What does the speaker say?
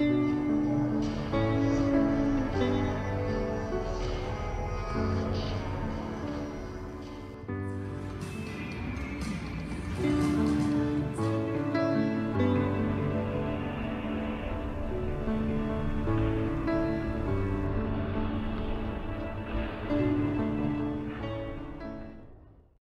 嗯